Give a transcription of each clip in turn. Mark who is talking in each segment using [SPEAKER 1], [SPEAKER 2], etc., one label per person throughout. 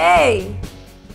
[SPEAKER 1] Ei,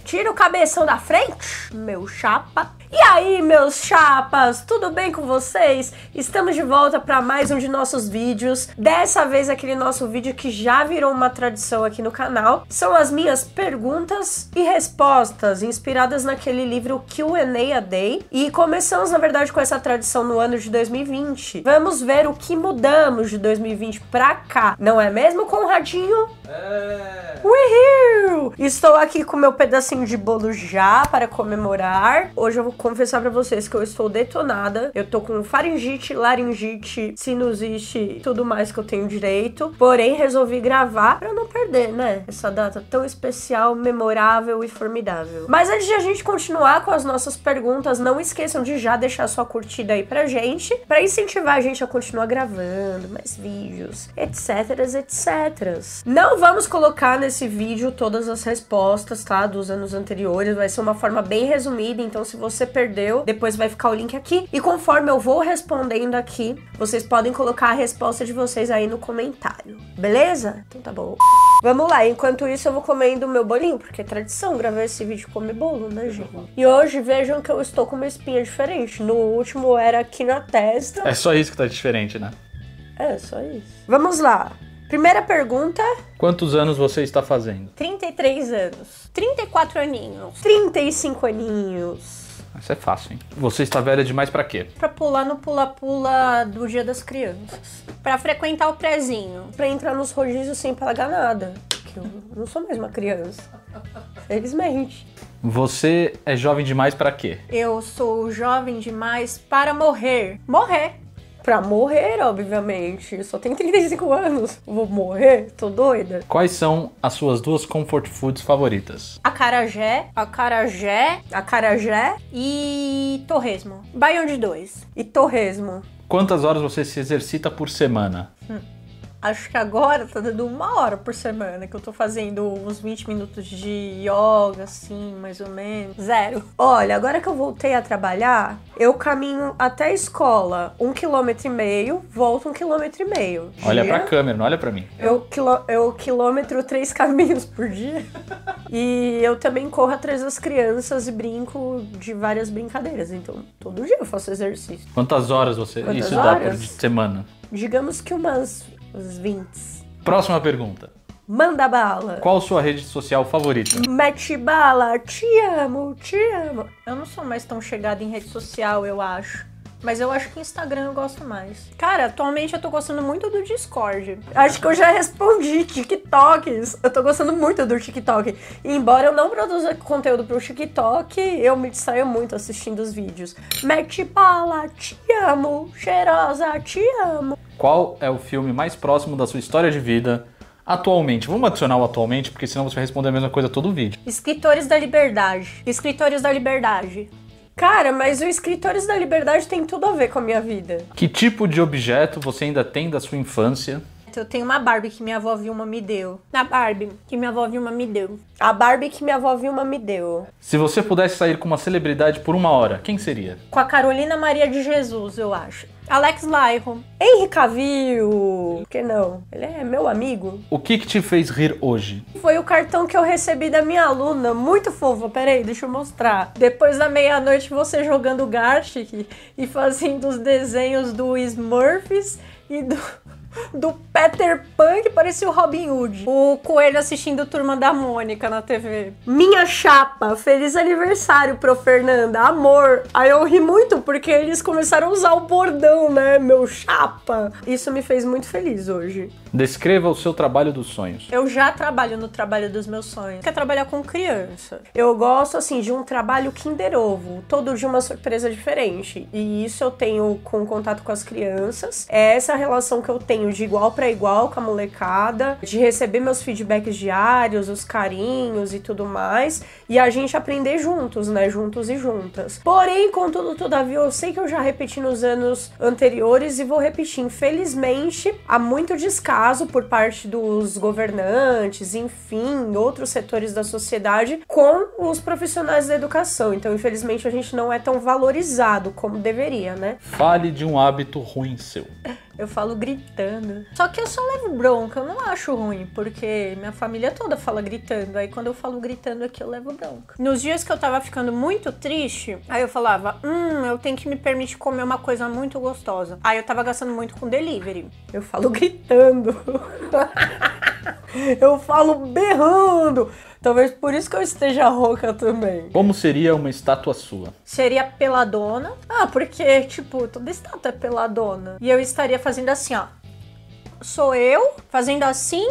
[SPEAKER 1] tira o cabeção da frente, meu chapa. E aí, meus chapas, tudo bem com vocês? Estamos de volta para mais um de nossos vídeos. Dessa vez aquele nosso vídeo que já virou uma tradição aqui no canal. São as minhas perguntas e respostas, inspiradas naquele livro Q&A a Day. E começamos, na verdade, com essa tradição no ano de 2020. Vamos ver o que mudamos de 2020 pra cá. Não é mesmo, Conradinho? É... Uhul! Estou aqui com meu pedacinho de bolo já para comemorar. Hoje eu vou confessar para vocês que eu estou detonada. Eu tô com faringite, laringite, sinusite, tudo mais que eu tenho direito. Porém, resolvi gravar para não perder, né? Essa data tão especial, memorável e formidável. Mas antes de a gente continuar com as nossas perguntas, não esqueçam de já deixar sua curtida aí pra gente, para incentivar a gente a continuar gravando mais vídeos, etc, etc. Não vamos colocar nesse vídeo todas as respostas, tá? Dos anos anteriores, vai ser uma forma bem resumida, então se você perdeu, depois vai ficar o link aqui. E conforme eu vou respondendo aqui, vocês podem colocar a resposta de vocês aí no comentário. Beleza? Então tá bom. Vamos lá, enquanto isso eu vou comendo meu bolinho, porque é tradição gravar esse vídeo comer bolo, né, gente? E hoje vejam que eu estou com uma espinha diferente. No último era aqui na testa.
[SPEAKER 2] É só isso que tá diferente, né?
[SPEAKER 1] É, só isso. Vamos lá. Primeira pergunta.
[SPEAKER 2] Quantos anos você está fazendo?
[SPEAKER 1] 33 anos. 34 aninhos. 35 aninhos.
[SPEAKER 2] Isso é fácil, hein? Você está velha demais para quê?
[SPEAKER 1] Pra pular no pula-pula do Dia das Crianças. Pra frequentar o prezinho. Pra entrar nos rodízios sem pagar nada. Que eu não sou mais uma criança. Felizmente.
[SPEAKER 2] Você é jovem demais para quê?
[SPEAKER 1] Eu sou jovem demais para morrer. Morrer. Pra morrer, obviamente. Eu só tenho 35 anos. Vou morrer? Tô doida.
[SPEAKER 2] Quais são as suas duas comfort foods favoritas?
[SPEAKER 1] Acarajé, acarajé, acarajé e torresmo. Baião de dois. E torresmo.
[SPEAKER 2] Quantas horas você se exercita por semana?
[SPEAKER 1] Hum. Acho que agora tá dando uma hora por semana que eu tô fazendo uns 20 minutos de yoga, assim, mais ou menos. Zero. Olha, agora que eu voltei a trabalhar, eu caminho até a escola um quilômetro e meio, volto um quilômetro e meio.
[SPEAKER 2] Dia. Olha pra câmera, não olha pra mim.
[SPEAKER 1] Eu, quilô, eu quilômetro três caminhos por dia. e eu também corro atrás das crianças e brinco de várias brincadeiras. Então, todo dia eu faço exercício.
[SPEAKER 2] Quantas horas você Quantas isso horas? dá por semana?
[SPEAKER 1] Digamos que umas os 20.
[SPEAKER 2] Próxima pergunta.
[SPEAKER 1] Manda bala.
[SPEAKER 2] Qual sua rede social favorita?
[SPEAKER 1] Mete bala, te amo, te amo. Eu não sou mais tão chegada em rede social, eu acho. Mas eu acho que Instagram eu gosto mais. Cara, atualmente eu tô gostando muito do Discord. Acho que eu já respondi TikToks. Eu tô gostando muito do TikTok. E embora eu não produza conteúdo pro TikTok, eu me distraio muito assistindo os vídeos. Mete bala, te amo. Cheirosa, te amo.
[SPEAKER 2] Qual é o filme mais próximo da sua história de vida? Atualmente, vamos adicionar o atualmente, porque senão você vai responder a mesma coisa todo vídeo.
[SPEAKER 1] Escritores da Liberdade. Escritores da Liberdade. Cara, mas o Escritores da Liberdade tem tudo a ver com a minha vida.
[SPEAKER 2] Que tipo de objeto você ainda tem da sua infância?
[SPEAKER 1] Eu tenho uma Barbie que minha avó Vilma me deu. A Barbie que minha avó Vilma me deu. A Barbie que minha avó Vilma me deu.
[SPEAKER 2] Se você pudesse sair com uma celebridade por uma hora, quem seria?
[SPEAKER 1] Com a Carolina Maria de Jesus, eu acho. Alex Lyron. Henry Cavill. Por que não? Ele é meu amigo.
[SPEAKER 2] O que, que te fez rir hoje?
[SPEAKER 1] Foi o cartão que eu recebi da minha aluna. Muito fofo. Peraí, deixa eu mostrar. Depois da meia-noite, você jogando Gartic e fazendo os desenhos do Smurfs e do do Peter Pan que parecia o Robin Hood. O coelho assistindo Turma da Mônica na TV. Minha chapa, feliz aniversário pro Fernanda, amor. Aí eu ri muito porque eles começaram a usar o bordão, né? Meu chapa. Isso me fez muito feliz hoje.
[SPEAKER 2] Descreva o seu trabalho dos sonhos.
[SPEAKER 1] Eu já trabalho no trabalho dos meus sonhos. Quer trabalhar com criança. Eu gosto, assim, de um trabalho Kinder Ovo. Todo dia uma surpresa diferente. E isso eu tenho com contato com as crianças. É essa relação que eu tenho tenho de igual para igual com a molecada, de receber meus feedbacks diários, os carinhos e tudo mais, e a gente aprender juntos, né? Juntos e juntas. Porém, contudo, todavia, eu sei que eu já repeti nos anos anteriores e vou repetir. Infelizmente, há muito descaso por parte dos governantes, enfim, outros setores da sociedade com os profissionais da educação. Então, infelizmente, a gente não é tão valorizado como deveria, né?
[SPEAKER 2] Fale de um hábito ruim seu.
[SPEAKER 1] Eu falo gritando. Só que eu só levo bronca, eu não acho ruim, porque minha família toda fala gritando. Aí quando eu falo gritando aqui, eu levo bronca. Nos dias que eu tava ficando muito triste, aí eu falava: Hum, eu tenho que me permitir comer uma coisa muito gostosa. Aí eu tava gastando muito com delivery. Eu falo gritando. eu falo berrando. Talvez por isso que eu esteja rouca também.
[SPEAKER 2] Como seria uma estátua sua?
[SPEAKER 1] Seria peladona. Ah, porque, tipo, toda estátua é peladona. E eu estaria fazendo assim, ó. Sou eu fazendo assim,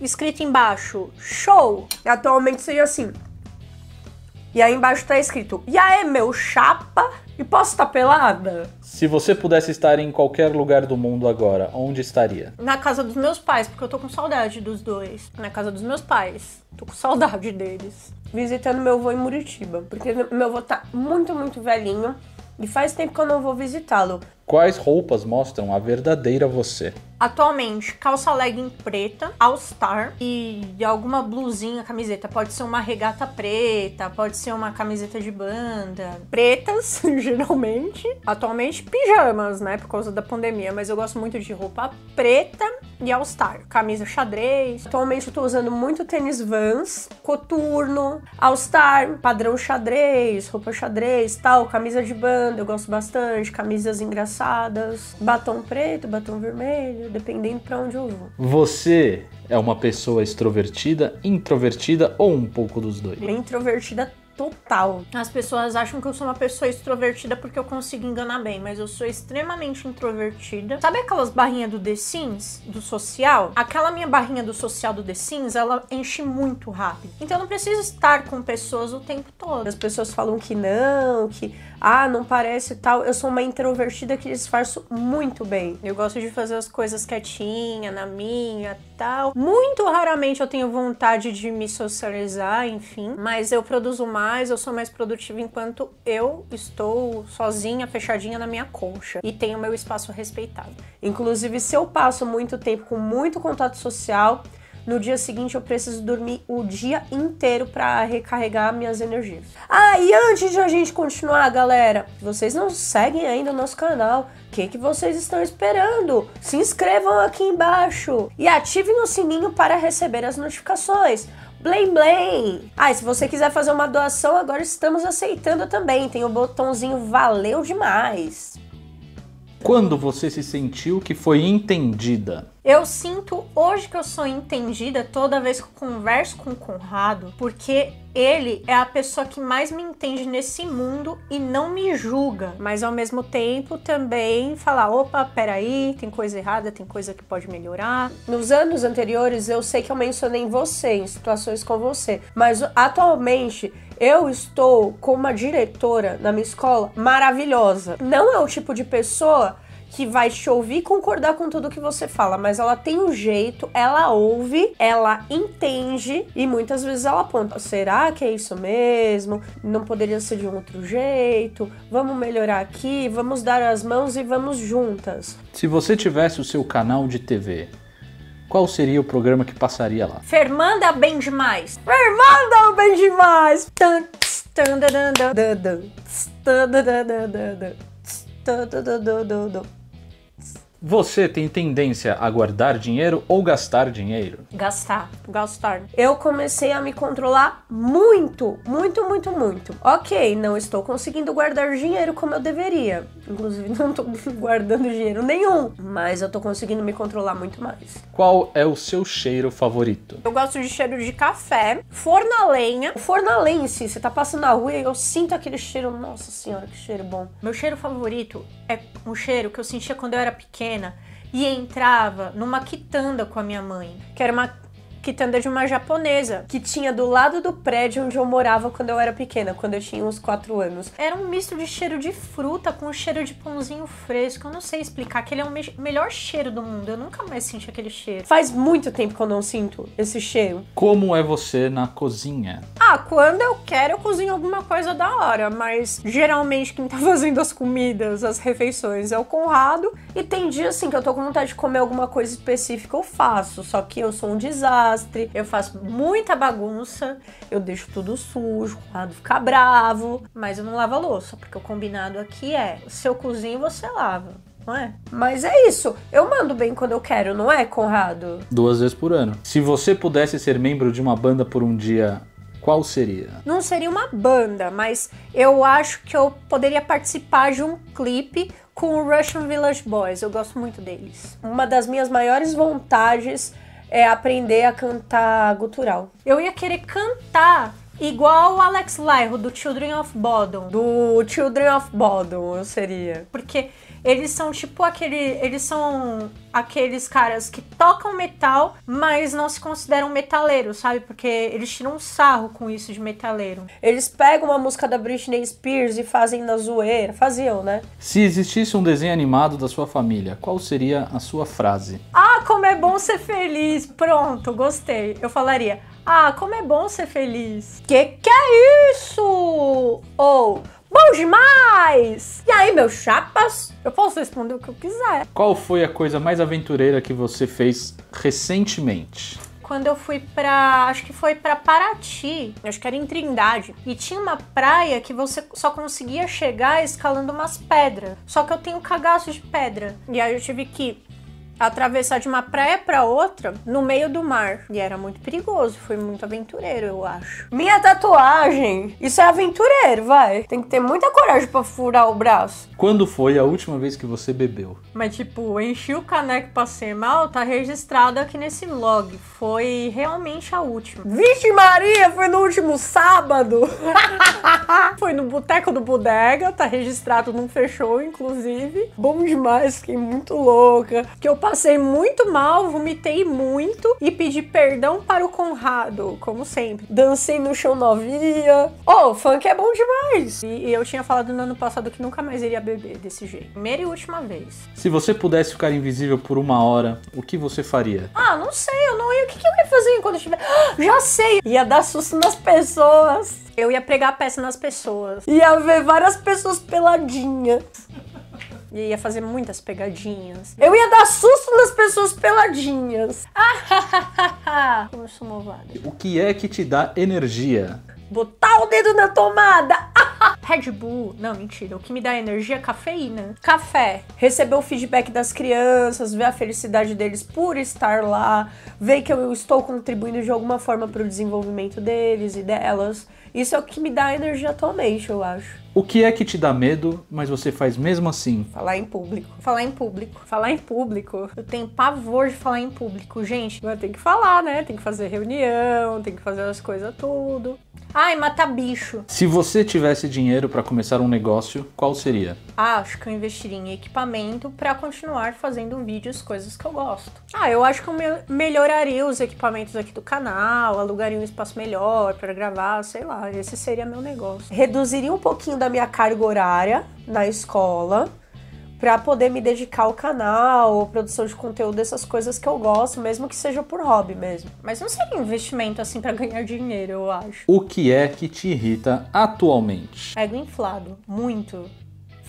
[SPEAKER 1] escrito embaixo, show. E atualmente seria assim. E aí embaixo tá escrito, e aí, meu chapa? E posso estar pelada?
[SPEAKER 2] Se você pudesse estar em qualquer lugar do mundo agora, onde estaria?
[SPEAKER 1] Na casa dos meus pais, porque eu tô com saudade dos dois. Na casa dos meus pais. Tô com saudade deles. Visitando meu avô em Muritiba. Porque meu avô tá muito, muito velhinho. E faz tempo que eu não vou visitá-lo.
[SPEAKER 2] Quais roupas mostram a verdadeira você?
[SPEAKER 1] Atualmente, calça legging preta, All Star e alguma blusinha, camiseta. Pode ser uma regata preta, pode ser uma camiseta de banda. Pretas, geralmente. Atualmente, pijamas, né? Por causa da pandemia. Mas eu gosto muito de roupa preta e All Star. Camisa xadrez. Atualmente eu tô usando muito tênis Vans, coturno, All Star, padrão xadrez, roupa xadrez, tal, camisa de banda, eu gosto bastante, camisas engraçadas, batom preto, batom vermelho, dependendo para onde eu vou.
[SPEAKER 2] Você é uma pessoa extrovertida, introvertida ou um pouco dos dois?
[SPEAKER 1] Introvertida total. As pessoas acham que eu sou uma pessoa extrovertida porque eu consigo enganar bem, mas eu sou extremamente introvertida. Sabe aquelas barrinhas do The Sims, do social? Aquela minha barrinha do social do The Sims, ela enche muito rápido. Então eu não preciso estar com pessoas o tempo todo. As pessoas falam que não, que ah, não parece tal. Eu sou uma introvertida que disfarço muito bem. Eu gosto de fazer as coisas quietinha, na minha, tal. Muito raramente eu tenho vontade de me socializar, enfim, mas eu produzo mais, eu sou mais produtiva enquanto eu estou sozinha, fechadinha na minha colcha e tenho meu espaço respeitado. Inclusive, se eu passo muito tempo com muito contato social, no dia seguinte eu preciso dormir o dia inteiro para recarregar minhas energias. Ah, e antes de a gente continuar, galera, vocês não seguem ainda o nosso canal. O que, que vocês estão esperando? Se inscrevam aqui embaixo e ativem o sininho para receber as notificações. Blém Blém! Ah, e se você quiser fazer uma doação, agora estamos aceitando também. Tem o botãozinho Valeu Demais.
[SPEAKER 2] Quando você se sentiu que foi entendida?
[SPEAKER 1] Eu sinto hoje que eu sou entendida toda vez que eu converso com o Conrado, porque ele é a pessoa que mais me entende nesse mundo e não me julga, mas ao mesmo tempo também fala: opa, peraí, tem coisa errada, tem coisa que pode melhorar. Nos anos anteriores eu sei que eu mencionei você, em situações com você, mas atualmente eu estou com uma diretora na minha escola maravilhosa. Não é o tipo de pessoa que vai te ouvir e concordar com tudo que você fala, mas ela tem um jeito, ela ouve, ela entende e muitas vezes ela aponta: será que é isso mesmo? Não poderia ser de um outro jeito? Vamos melhorar aqui, vamos dar as mãos e vamos juntas.
[SPEAKER 2] Se você tivesse o seu canal de TV, qual seria o programa que passaria lá?
[SPEAKER 1] Fernanda bem demais. Fernanda bem demais. Tan,
[SPEAKER 2] Você tem tendência a guardar dinheiro ou gastar dinheiro?
[SPEAKER 1] Gastar, gastar. Eu comecei a me controlar muito, muito, muito, muito. Ok, não estou conseguindo guardar dinheiro como eu deveria. Inclusive, não estou guardando dinheiro nenhum. Mas eu estou conseguindo me controlar muito mais.
[SPEAKER 2] Qual é o seu cheiro favorito?
[SPEAKER 1] Eu gosto de cheiro de café, forno a lenha. Forno a lenha em si, você tá passando na rua e eu sinto aquele cheiro. Nossa senhora, que cheiro bom. Meu cheiro favorito é um cheiro que eu sentia quando eu era pequena e entrava numa quitanda com a minha mãe, que era uma quitanda de uma japonesa, que tinha do lado do prédio onde eu morava quando eu era pequena, quando eu tinha uns 4 anos. Era um misto de cheiro de fruta com cheiro de pãozinho fresco. Eu não sei explicar, aquele é o me melhor cheiro do mundo. Eu nunca mais senti aquele cheiro. Faz muito tempo que eu não sinto esse cheiro.
[SPEAKER 2] Como é você na cozinha?
[SPEAKER 1] Ah, quando eu quero, eu cozinho alguma coisa da hora, mas geralmente quem tá fazendo as comidas, as refeições é o Conrado. E tem dia assim que eu tô com vontade de comer alguma coisa específica, eu faço. Só que eu sou um desastre desastre, eu faço muita bagunça, eu deixo tudo sujo, o Conrado fica bravo, mas eu não lavo a louça, porque o combinado aqui é: se eu cozinho, você lava.
[SPEAKER 3] não é? Mas é isso. Eu mando bem quando eu quero, não é, Conrado?
[SPEAKER 2] Duas vezes por ano. Se você pudesse ser membro de uma banda por um dia, qual seria?
[SPEAKER 3] Não seria uma banda, mas eu acho que eu poderia participar de um clipe com o Russian Village Boys. Eu gosto muito deles. Uma das minhas maiores vontades é aprender a cantar gutural. Eu ia querer cantar igual o Alex Lyro do Children of Bodom. Do Children of Bodom, eu seria. Porque eles são tipo aquele. Eles são aqueles caras que tocam metal, mas não se consideram metaleiros, sabe? Porque eles tiram um sarro com isso de metaleiro. Eles pegam uma música da Britney Spears e fazem na zoeira. Faziam, né?
[SPEAKER 2] Se existisse um desenho animado da sua família, qual seria a sua frase?
[SPEAKER 3] Ah, é bom ser feliz! Pronto, gostei. Eu falaria. Ah, como é bom ser feliz. Que que é isso? Ou, oh, bom demais! E aí, meus chapas? Eu posso responder o que eu quiser.
[SPEAKER 2] Qual foi a coisa mais aventureira que você fez recentemente?
[SPEAKER 3] quando eu fui pra. Acho que foi pra Paraty, acho que era em Trindade. E tinha uma praia que você só conseguia chegar escalando umas pedras. Só que eu tenho cagaço de pedra. E aí eu tive que atravessar de uma praia para outra no meio do mar. E era muito perigoso, foi muito aventureiro, eu acho. Minha tatuagem, isso é aventureiro, vai. Tem que ter muita coragem para furar o braço.
[SPEAKER 2] Quando foi a última vez que você bebeu?
[SPEAKER 3] Mas tipo, enchi o caneco passei mal, tá registrado aqui nesse log. Foi realmente a última. Vixe Maria, foi no último sábado. foi no Boteco do Bodega, tá registrado, não fechou, inclusive. Bom demais, fiquei muito louca. Que eu passei muito mal, vomitei muito e pedi perdão para o Conrado, como sempre. Dancei no chão novinha. Oh, funk é bom demais! E, e eu tinha falado no ano passado que nunca mais iria beber desse jeito. Primeira e última vez.
[SPEAKER 2] Se você pudesse ficar invisível por uma hora, o que você faria?
[SPEAKER 3] Ah, não sei, eu não ia. O que, que eu ia fazer quando eu estiver. já sei! Ia dar susto nas pessoas. Eu ia pregar peça nas pessoas. Ia ver várias pessoas peladinhas. E ia fazer muitas pegadinhas. Eu ia dar susto nas pessoas peladinhas. Como eu sou malvada.
[SPEAKER 2] O que é que te dá energia?
[SPEAKER 3] Botar o dedo na tomada. Red Bull. Não, mentira. O que me dá energia é cafeína. Café. Receber o feedback das crianças, ver a felicidade deles por estar lá, ver que eu estou contribuindo de alguma forma para o desenvolvimento deles e delas. Isso é o que me dá energia atualmente, eu acho.
[SPEAKER 2] O que é que te dá medo, mas você faz mesmo assim?
[SPEAKER 3] Falar em público. Falar em público. Falar em público. Eu tenho pavor de falar em público, gente. Mas tem que falar, né? Tem que fazer reunião, tem que fazer as coisas tudo. Ai, matar bicho.
[SPEAKER 2] Se você tivesse dinheiro para começar um negócio, qual seria?
[SPEAKER 3] Ah, acho que eu investiria em equipamento para continuar fazendo vídeos, coisas que eu gosto. Ah, eu acho que eu melhoraria os equipamentos aqui do canal, alugaria um espaço melhor para gravar, sei lá. Esse seria meu negócio. Reduziria um pouquinho da minha carga horária na escola para poder me dedicar ao canal, produção de conteúdo, essas coisas que eu gosto, mesmo que seja por hobby mesmo. Mas não seria um investimento assim para ganhar dinheiro, eu acho.
[SPEAKER 2] O que é que te irrita atualmente?
[SPEAKER 3] Ego inflado, muito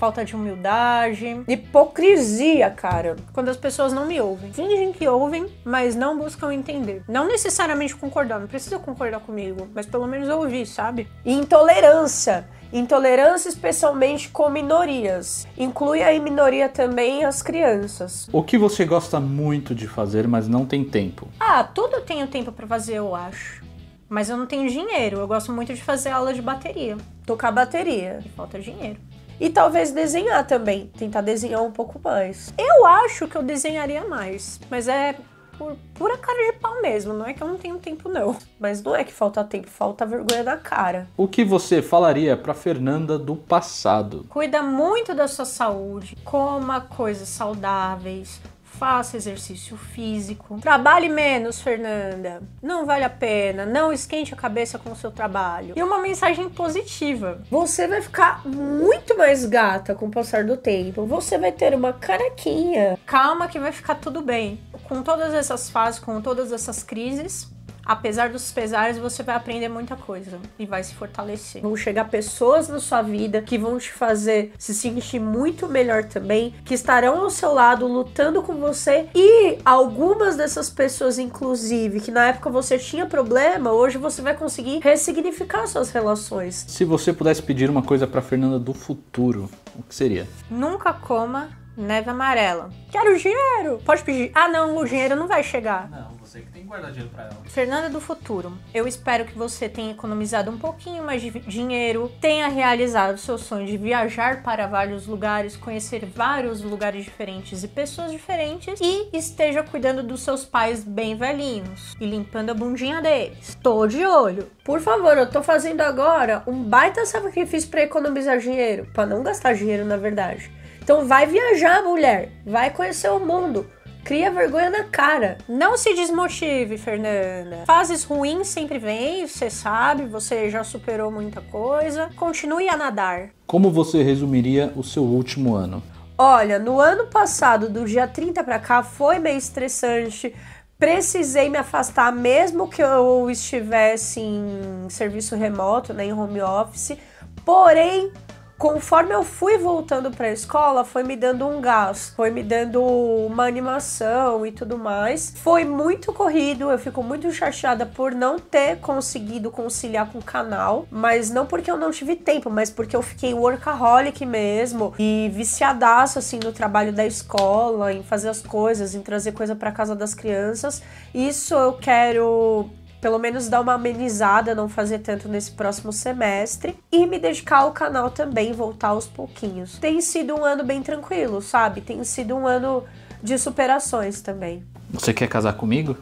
[SPEAKER 3] falta de humildade, hipocrisia, cara. Quando as pessoas não me ouvem. Fingem que ouvem, mas não buscam entender. Não necessariamente concordar, não precisa concordar comigo, mas pelo menos ouvir, sabe? E intolerância. Intolerância especialmente com minorias. Inclui aí minoria também as crianças.
[SPEAKER 2] O que você gosta muito de fazer, mas não tem tempo?
[SPEAKER 3] Ah, tudo eu tenho tempo para fazer, eu acho. Mas eu não tenho dinheiro. Eu gosto muito de fazer aula de bateria. Tocar bateria. E falta dinheiro. E talvez desenhar também, tentar desenhar um pouco mais. Eu acho que eu desenharia mais, mas é por pura cara de pau mesmo. Não é que eu não tenho tempo, não. Mas não é que falta tempo, falta vergonha na cara.
[SPEAKER 2] O que você falaria pra Fernanda do passado?
[SPEAKER 3] Cuida muito da sua saúde, coma coisas saudáveis, faça exercício físico. Trabalhe menos, Fernanda. Não vale a pena. Não esquente a cabeça com o seu trabalho. E uma mensagem positiva. Você vai ficar muito mais gata com o passar do tempo. Você vai ter uma carequinha. Calma que vai ficar tudo bem. Com todas essas fases, com todas essas crises, apesar dos pesares, você vai aprender muita coisa e vai se fortalecer. Vão chegar pessoas na sua vida que vão te fazer se sentir muito melhor também, que estarão ao seu lado lutando com você e algumas dessas pessoas, inclusive, que na época você tinha problema, hoje você vai conseguir ressignificar suas relações.
[SPEAKER 2] Se você pudesse pedir uma coisa para Fernanda do futuro, o que seria?
[SPEAKER 3] Nunca coma
[SPEAKER 1] Neve amarela. Quero dinheiro. Pode pedir. Ah, não, o dinheiro não vai chegar.
[SPEAKER 2] Não, você que tem que guardar dinheiro pra ela.
[SPEAKER 1] Fernanda do futuro, eu espero que você tenha economizado um pouquinho mais de dinheiro, tenha realizado o seu sonho de viajar para vários lugares, conhecer vários lugares diferentes e pessoas diferentes e esteja cuidando dos seus pais bem velhinhos e limpando a bundinha deles. Tô de olho. Por favor, eu tô fazendo agora um baita sacrifício para economizar dinheiro, para não gastar dinheiro na verdade. Então vai viajar, mulher. Vai conhecer o mundo. Cria vergonha na cara. Não se desmotive, Fernanda. Fases ruins sempre vêm, você sabe, você já superou muita coisa. Continue a nadar.
[SPEAKER 2] Como você resumiria o seu último ano?
[SPEAKER 1] Olha, no ano passado, do dia 30 para cá, foi meio estressante. Precisei me afastar, mesmo que eu estivesse em serviço remoto, né, em home office. Porém, conforme eu fui voltando para a escola, foi me dando um gás, foi me dando uma animação e tudo mais. Foi muito corrido, eu fico muito chateada por não ter conseguido conciliar com o canal, mas não porque eu não tive tempo, mas porque eu fiquei workaholic mesmo e viciadaço assim no trabalho da escola, em fazer as coisas, em trazer coisa para casa das crianças. Isso eu quero pelo menos dar uma amenizada, não fazer tanto nesse próximo semestre e me dedicar ao canal também, voltar aos pouquinhos. Tem sido um ano bem tranquilo, sabe? Tem sido um ano de superações também.
[SPEAKER 2] Você quer casar comigo?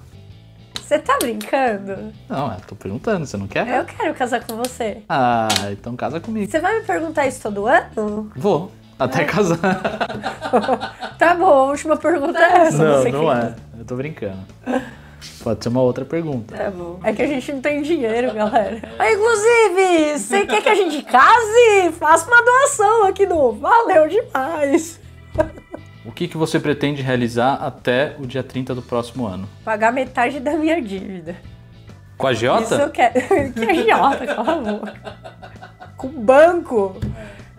[SPEAKER 1] Você tá brincando?
[SPEAKER 2] Não, eu tô perguntando, você não quer?
[SPEAKER 1] Eu quero casar com você.
[SPEAKER 2] Ah, então casa comigo.
[SPEAKER 1] Você vai me perguntar isso todo ano?
[SPEAKER 2] Vou. Até casar.
[SPEAKER 1] tá bom, a última pergunta é essa.
[SPEAKER 2] Não, não
[SPEAKER 1] quer.
[SPEAKER 2] é. Eu tô brincando. Pode ser uma outra pergunta.
[SPEAKER 1] Tá bom. É que a gente não tem dinheiro, galera. Ah, inclusive, você quer que a gente case? Faça uma doação aqui no Valeu Demais.
[SPEAKER 2] O que, que você pretende realizar até o dia 30 do próximo ano?
[SPEAKER 1] Pagar metade da minha dívida.
[SPEAKER 2] Com a
[SPEAKER 1] Isso
[SPEAKER 2] Jota?
[SPEAKER 1] eu quero. que agiota, cala a boca. Com o banco.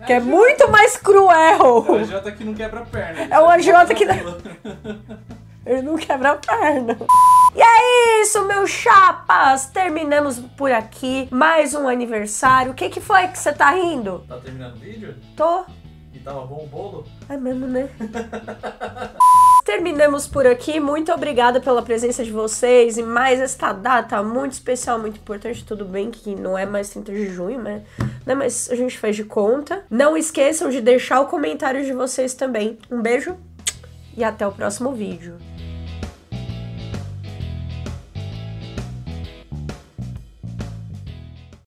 [SPEAKER 1] Que é muito mais cruel.
[SPEAKER 2] Jota que não quebra a perna.
[SPEAKER 1] É o agiota que. Ele não quebra a perna. E é isso, meus chapas! Terminamos por aqui. Mais um aniversário. O que, que foi que você tá rindo?
[SPEAKER 2] Tá terminando o vídeo?
[SPEAKER 1] Tô.
[SPEAKER 2] E tava bom o bolo?
[SPEAKER 1] É mesmo, né? Terminamos por aqui. Muito obrigada pela presença de vocês e mais esta data muito especial, muito importante. Tudo bem que não é mais 30 de junho, né? né? Mas a gente fez de conta. Não esqueçam de deixar o comentário de vocês também. Um beijo e até o próximo vídeo.